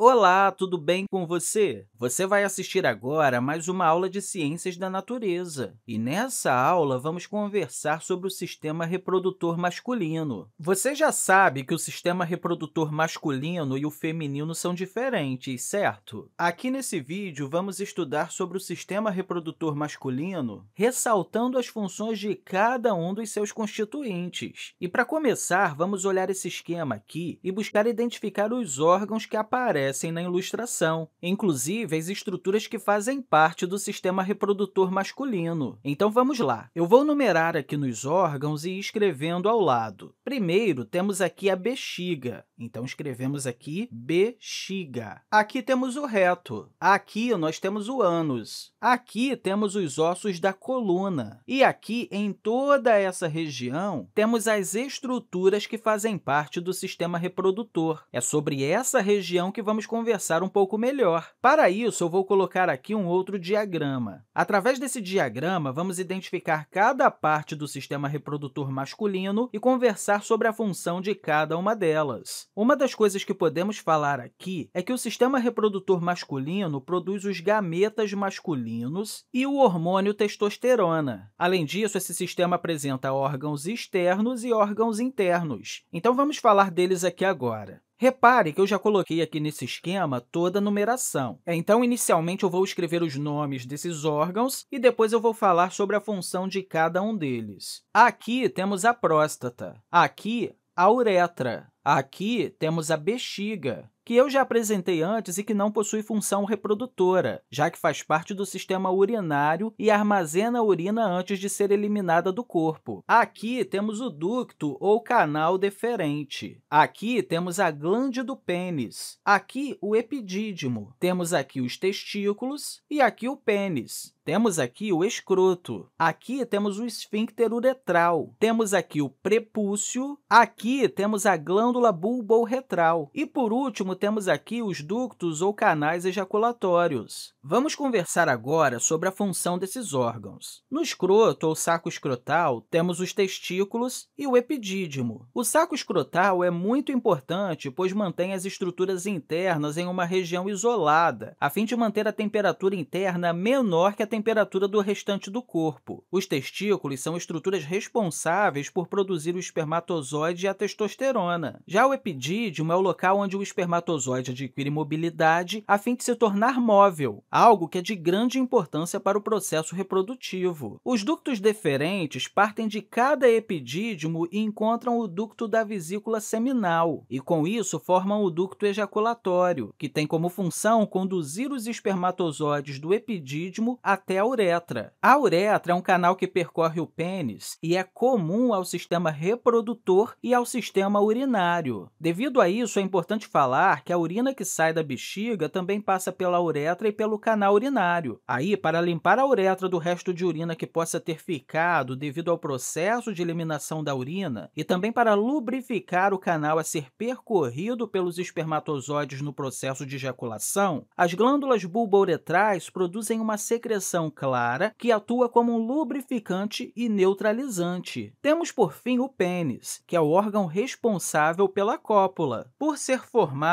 Olá, tudo bem com você? Você vai assistir agora mais uma aula de Ciências da Natureza. E nessa aula, vamos conversar sobre o sistema reprodutor masculino. Você já sabe que o sistema reprodutor masculino e o feminino são diferentes, certo? Aqui nesse vídeo, vamos estudar sobre o sistema reprodutor masculino, ressaltando as funções de cada um dos seus constituintes. E, para começar, vamos olhar esse esquema aqui e buscar identificar os órgãos que aparecem aparecem na ilustração, inclusive as estruturas que fazem parte do sistema reprodutor masculino. Então, vamos lá. Eu vou numerar aqui nos órgãos e ir escrevendo ao lado. Primeiro, temos aqui a bexiga. Então, escrevemos aqui bexiga. Aqui temos o reto. Aqui, nós temos o ânus. Aqui, temos os ossos da coluna. E aqui, em toda essa região, temos as estruturas que fazem parte do sistema reprodutor. É sobre essa região que vamos vamos conversar um pouco melhor. Para isso, eu vou colocar aqui um outro diagrama. Através desse diagrama, vamos identificar cada parte do sistema reprodutor masculino e conversar sobre a função de cada uma delas. Uma das coisas que podemos falar aqui é que o sistema reprodutor masculino produz os gametas masculinos e o hormônio testosterona. Além disso, esse sistema apresenta órgãos externos e órgãos internos. Então, vamos falar deles aqui agora. Repare que eu já coloquei aqui nesse esquema toda a numeração. Então, inicialmente, eu vou escrever os nomes desses órgãos e depois eu vou falar sobre a função de cada um deles. Aqui temos a próstata, aqui a uretra, aqui temos a bexiga, que eu já apresentei antes e que não possui função reprodutora, já que faz parte do sistema urinário e armazena a urina antes de ser eliminada do corpo. Aqui temos o ducto ou canal deferente. Aqui temos a glande do pênis. Aqui, o epidídimo. Temos aqui os testículos e aqui o pênis. Temos aqui o escroto. Aqui temos o esfíncter uretral. Temos aqui o prepúcio. Aqui temos a glândula bulboretral. E, por último, temos aqui os ductos ou canais ejaculatórios. Vamos conversar agora sobre a função desses órgãos. No escroto, ou saco escrotal, temos os testículos e o epidídimo. O saco escrotal é muito importante, pois mantém as estruturas internas em uma região isolada, a fim de manter a temperatura interna menor que a temperatura do restante do corpo. Os testículos são estruturas responsáveis por produzir o espermatozoide e a testosterona. Já o epidídimo é o local onde o espermatozoide adquire mobilidade a fim de se tornar móvel, algo que é de grande importância para o processo reprodutivo. Os ductos deferentes partem de cada epidídimo e encontram o ducto da vesícula seminal, e, com isso, formam o ducto ejaculatório, que tem como função conduzir os espermatozoides do epidídimo até a uretra. A uretra é um canal que percorre o pênis e é comum ao sistema reprodutor e ao sistema urinário. Devido a isso, é importante falar que a urina que sai da bexiga também passa pela uretra e pelo canal urinário. Aí, para limpar a uretra do resto de urina que possa ter ficado devido ao processo de eliminação da urina e também para lubrificar o canal a ser percorrido pelos espermatozoides no processo de ejaculação, as glândulas bulbouretrais produzem uma secreção clara que atua como um lubrificante e neutralizante. Temos, por fim, o pênis, que é o órgão responsável pela cópula. Por ser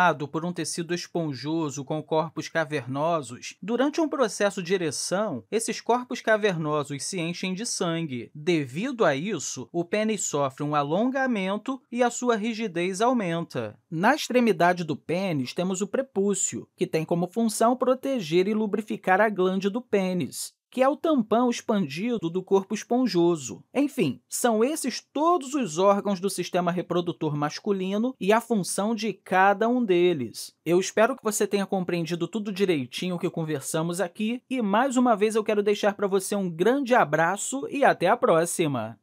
formado por um tecido esponjoso com corpos cavernosos, durante um processo de ereção, esses corpos cavernosos se enchem de sangue. Devido a isso, o pênis sofre um alongamento e a sua rigidez aumenta. Na extremidade do pênis, temos o prepúcio, que tem como função proteger e lubrificar a glande do pênis que é o tampão expandido do corpo esponjoso. Enfim, são esses todos os órgãos do sistema reprodutor masculino e a função de cada um deles. Eu espero que você tenha compreendido tudo direitinho que conversamos aqui e, mais uma vez, eu quero deixar para você um grande abraço e até a próxima!